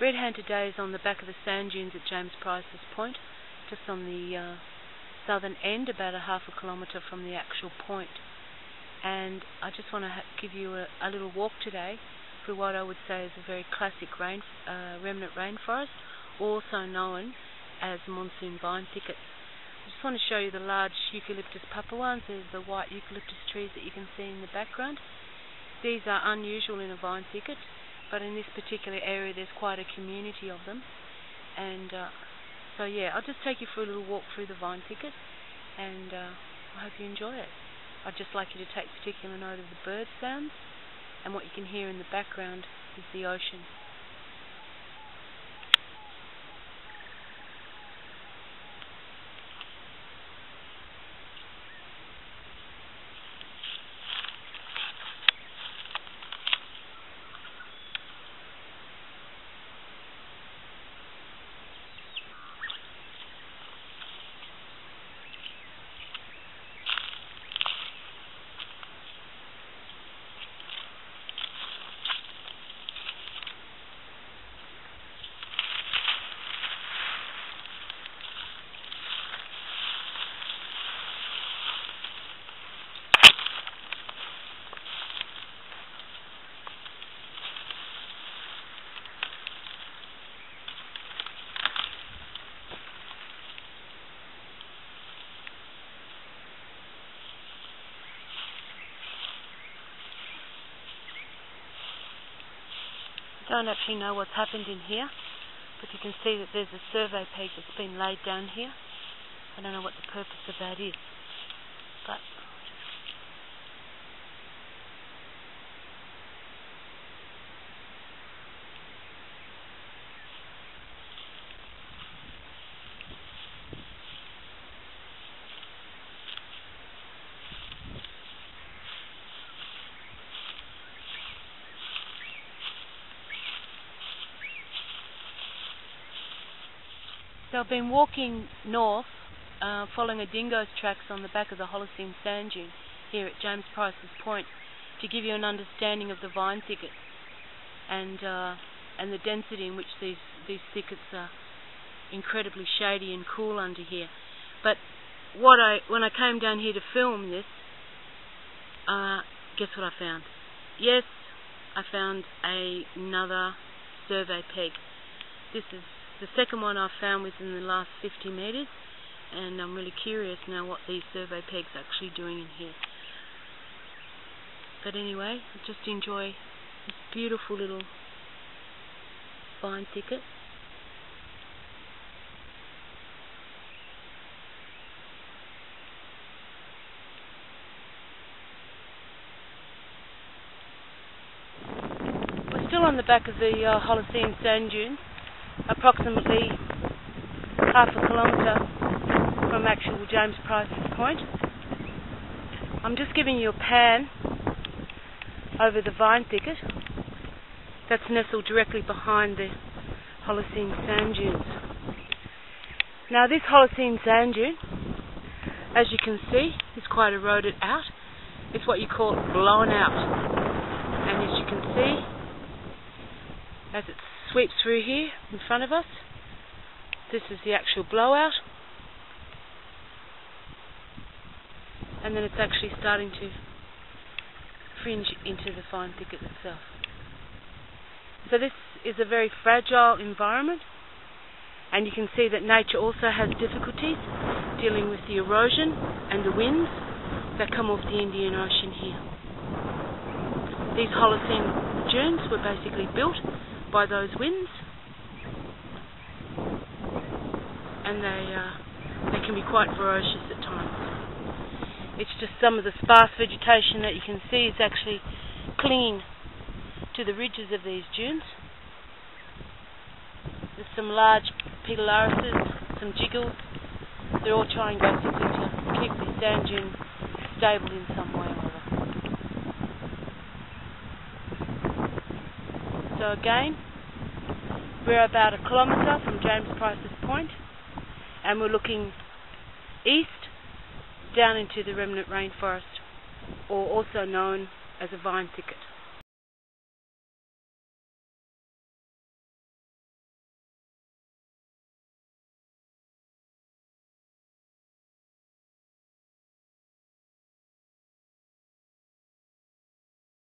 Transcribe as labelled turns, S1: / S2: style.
S1: Red Hand today is on the back of the sand dunes at James Price's Point, just on the uh, southern end, about a half a kilometre from the actual point. And I just want to give you a, a, little walk today through what I would say is a very classic rain, uh, remnant rainforest, also known as monsoon vine thickets. I just want to show you the large eucalyptus papuans. There's the white eucalyptus trees that you can see in the background. These are unusual in a vine thicket, but in this particular area there's quite a community of them. And uh, so yeah, I'll just take you for a little walk through the vine thicket, and uh, I hope you enjoy it. I'd just like you to take particular note of the bird sounds, and what you can hear in the background is the ocean. Don't actually know what's happened in here, but you can see that there's a survey peg that's been laid down here. I don't know what the purpose of that is, So I've been walking north, uh, following a dingo's tracks on the back of the Holocene sand dune here at James Price's Point to give you an understanding of the vine thickets and uh, and the density in which these these thickets are incredibly shady and cool under here. But what I when I came down here to film this, uh, guess what I found? Yes, I found a, another survey peg. This is the second one I've found within the last 50 metres and I'm really curious now what these survey pegs are actually doing in here. But anyway, just enjoy this beautiful little vine thicket. We're still on the back of the uh, Holocene sand dunes approximately half a kilometre from actual James Price's Point. I'm just giving you a pan over the vine thicket that's nestled directly behind the Holocene sand dunes. Now this Holocene sand dune, as you can see, is quite eroded out. It's what you call blown out. And as you can see, as it's sweeps through here in front of us. This is the actual blowout. And then it's actually starting to fringe into the vine thicket itself. So this is a very fragile environment and you can see that nature also has difficulties dealing with the erosion and the winds that come off the Indian Ocean here. These Holocene dunes were basically built by those winds, and they uh, they can be quite ferocious at times. It's just some of the sparse vegetation that you can see is actually clinging to the ridges of these dunes. There's some large pedilarises, some jiggles. They're all trying basically to keep the sand dune stable in some way or other. So again, we're about a kilometre from James Price's Point, and we're looking east down into the remnant rainforest, or also known as a vine thicket.